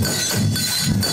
あっ!